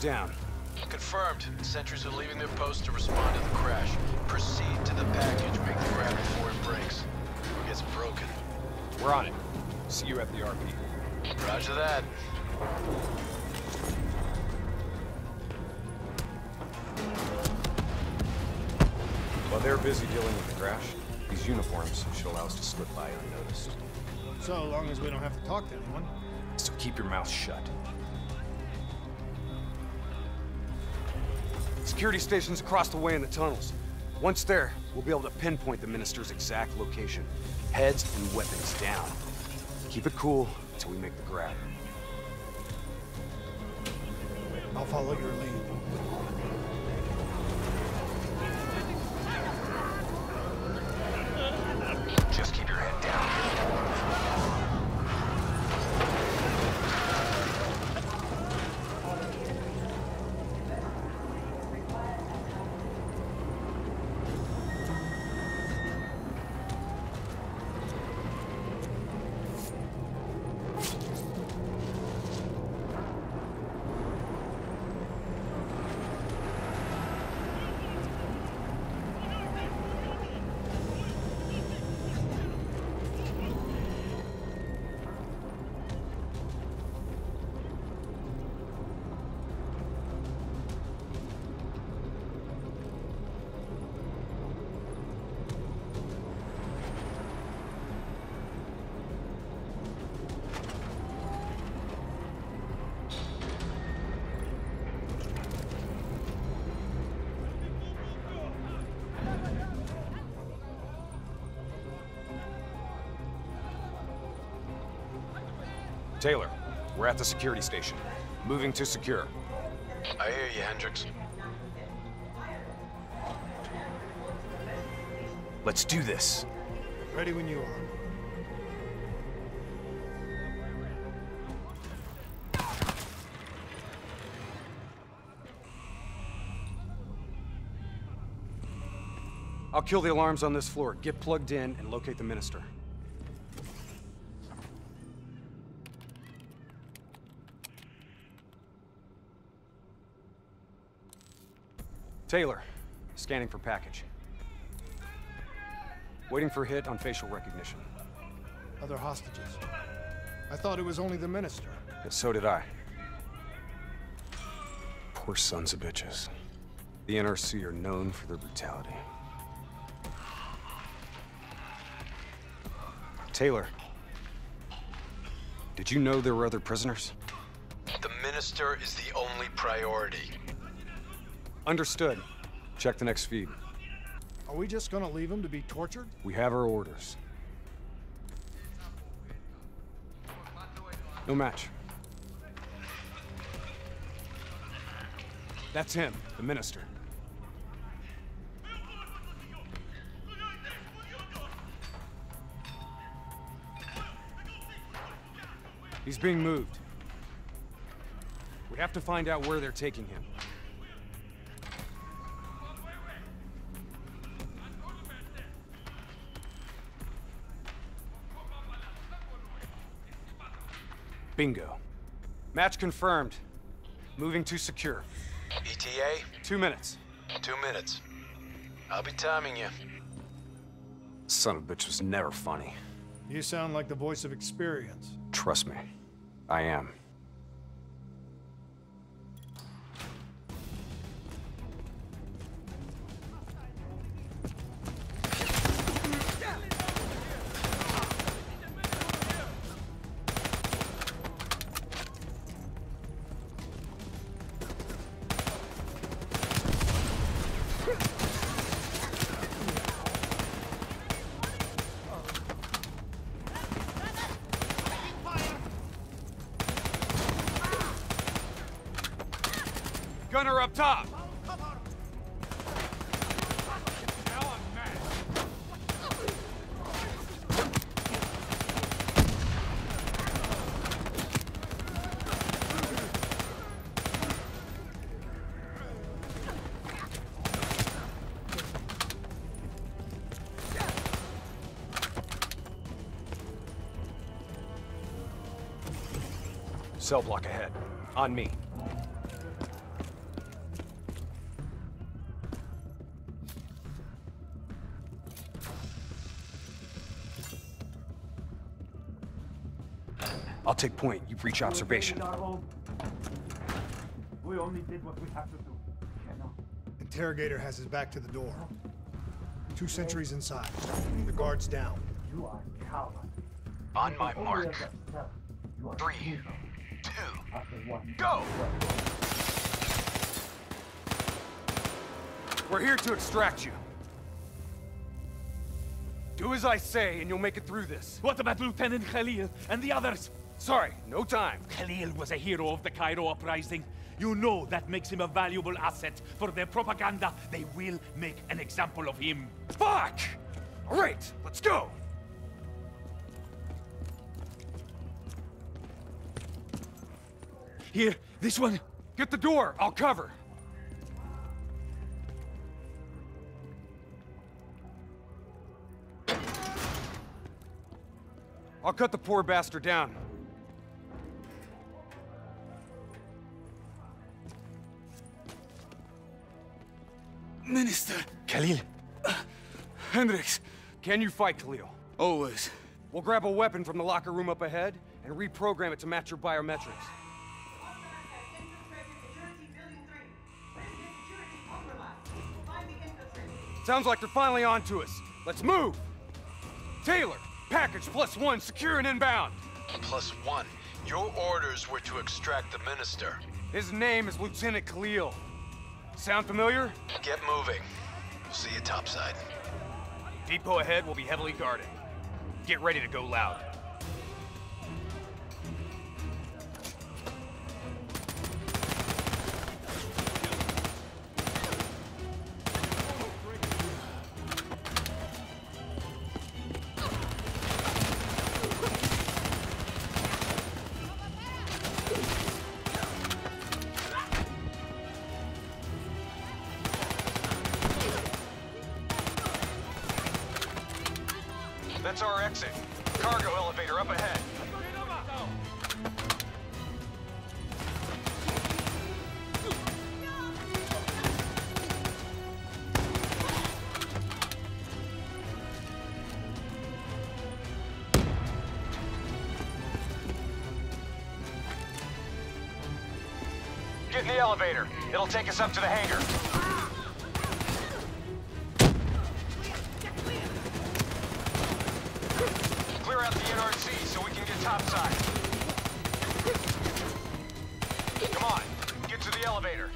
It's down. Confirmed. Sentries are leaving their post to respond to the crash. Proceed to the package. Make the grab before it breaks. Or gets broken. We're on it. See you at the RP. Roger that. While they're busy dealing with the crash, these uniforms should allow us to slip by unnoticed. So long as we don't have to talk to anyone. So keep your mouth shut. Security stations across the way in the tunnels. Once there, we'll be able to pinpoint the Minister's exact location. Heads and weapons down. Keep it cool until we make the grab. I'll follow your lead. Taylor, we're at the security station. Moving to secure. I hear you, Hendricks. Let's do this. Ready when you are. I'll kill the alarms on this floor. Get plugged in and locate the minister. Taylor, scanning for package. Waiting for hit on facial recognition. Other hostages. I thought it was only the minister. Yeah, so did I. Poor sons of bitches. The NRC are known for their brutality. Taylor, did you know there were other prisoners? The minister is the only priority. Understood. Check the next feed. Are we just gonna leave him to be tortured? We have our orders. No match. That's him, the minister. He's being moved. We have to find out where they're taking him. Bingo. Match confirmed. Moving to secure. ETA? Two minutes. Two minutes. I'll be timing you. Son of a bitch was never funny. You sound like the voice of experience. Trust me. I am. Gunner up top! Cell block ahead. On me. Take point. You breach observation. We only did what we have to do. Interrogator has his back to the door. Two sentries inside. The guards down. You are coward. On my mark. as a self, you are Three, two, After one. go! We're here to extract you. Do as I say, and you'll make it through this. What about Lieutenant Khalil and the others? Sorry, no time. Khalil was a hero of the Cairo uprising. You know that makes him a valuable asset for their propaganda. They will make an example of him. Fuck! All right, let's go! Here, this one. Get the door, I'll cover. I'll cut the poor bastard down. Minister, Khalil. Hendricks, Can you fight, Khalil? always. We'll grab a weapon from the locker room up ahead and reprogram it to match your biometrics. Sounds like they're finally on to us. Let's move! Taylor, package plus one, secure and inbound. Plus one. Your orders were to extract the minister. His name is Lieutenant Khalil. Sound familiar? Get moving. We'll see you topside. Depot ahead will be heavily guarded. Get ready to go loud. That's our exit. Cargo elevator up ahead. Get in the elevator. It'll take us up to the hangar. Clear out the NRC so we can get topside. Come on, get to the elevator.